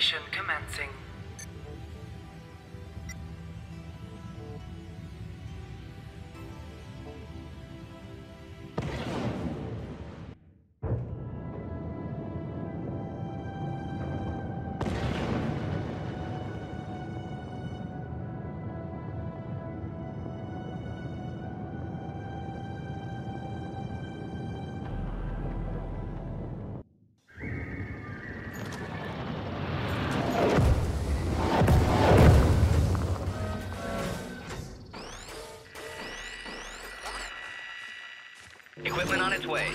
Mission commencing. Equipment on its way.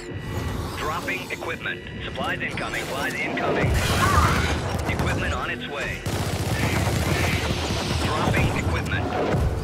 Dropping equipment. Supplies incoming. Supplies incoming. Equipment on its way. Dropping equipment.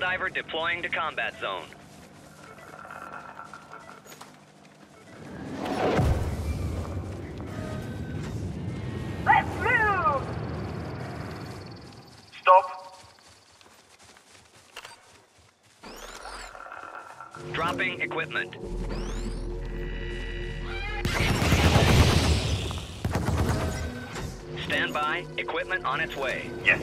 Helldiver deploying to combat zone. Let's move! Stop. Dropping equipment. Stand by. Equipment on its way. Yes.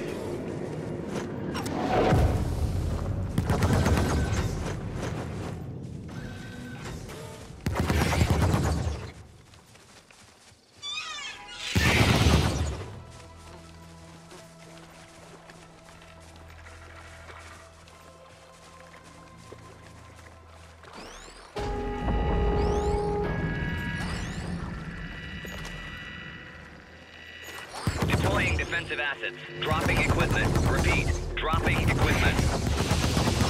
Defensive assets. Dropping equipment. Repeat. Dropping equipment.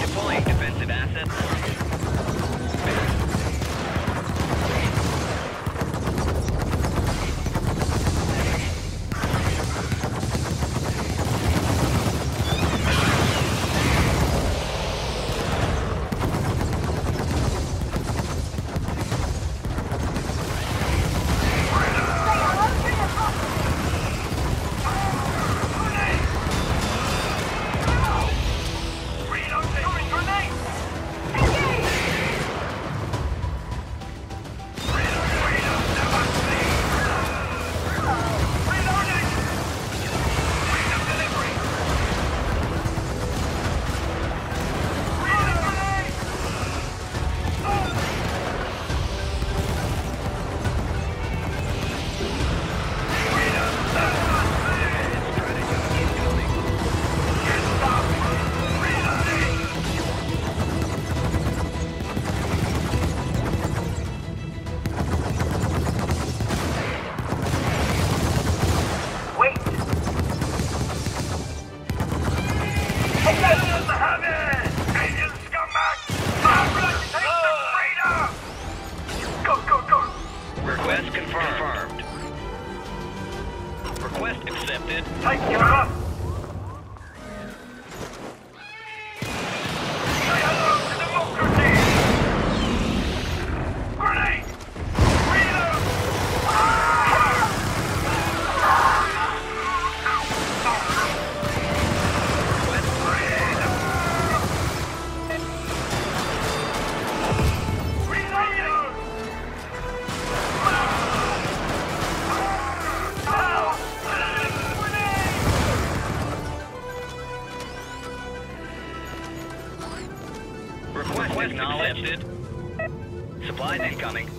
Deploying defensive assets. Request confirmed. Request accepted. Take your gun! Request acknowledged. Supplies incoming.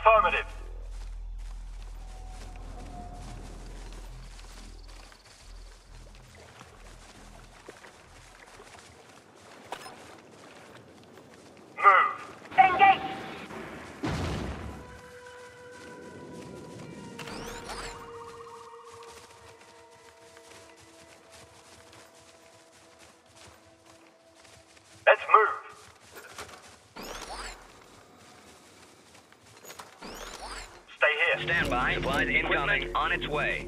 Affirmative. Standby. Supplies incoming. On its way.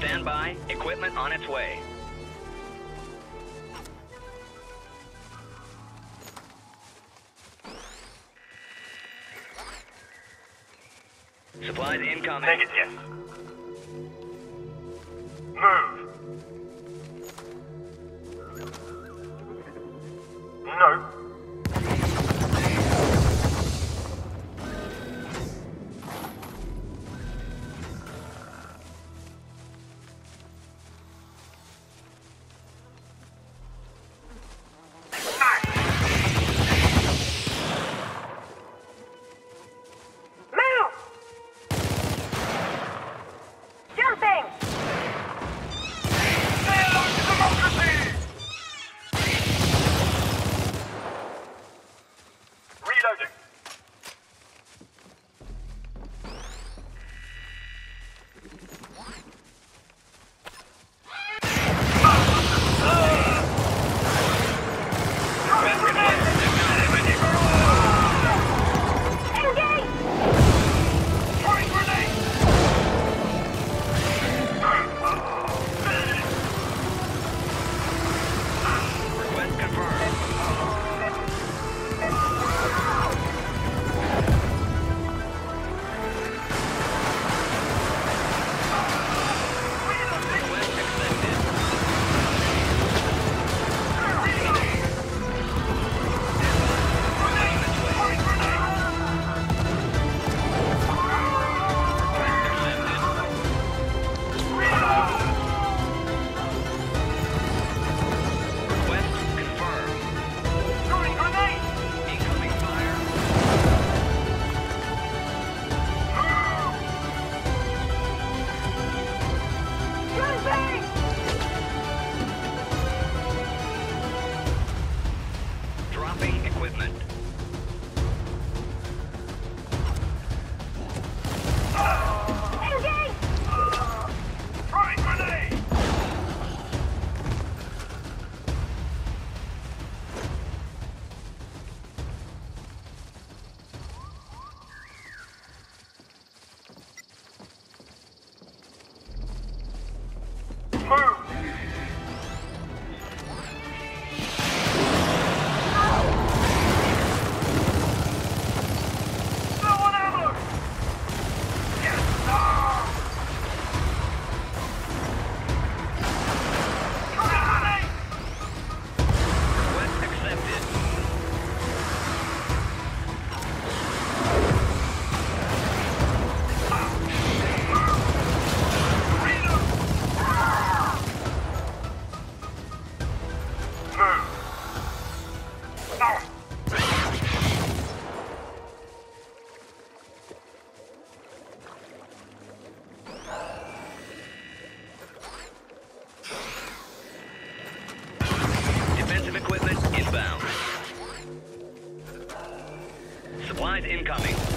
Stand by. Equipment on its way. Supplies incoming. Negative. Move. No. Supplies incoming.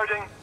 Reloading.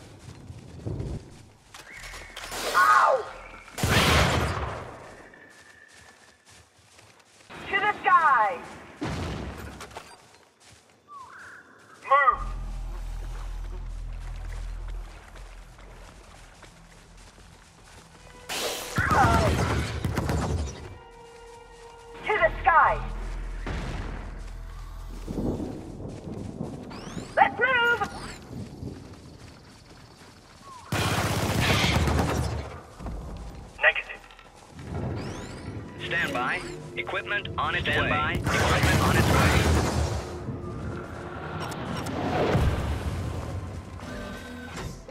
Equipment on its Stand way. by. Equipment on its way.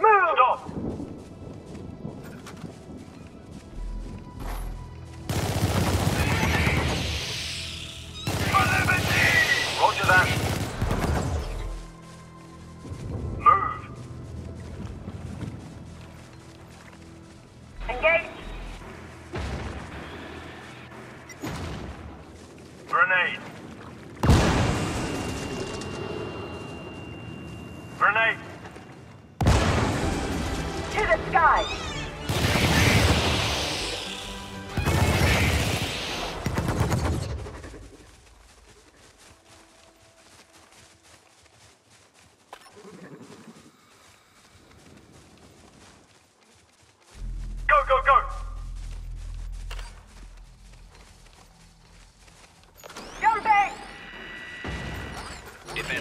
Move! Stop. Roger that. Move. Engage!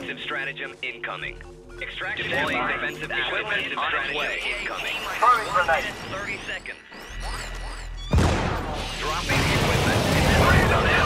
Defensive stratagem incoming. Extraction Deploying defensive equipment on its way. Incoming. Throwing grenade. 30 seconds. Dropping equipment.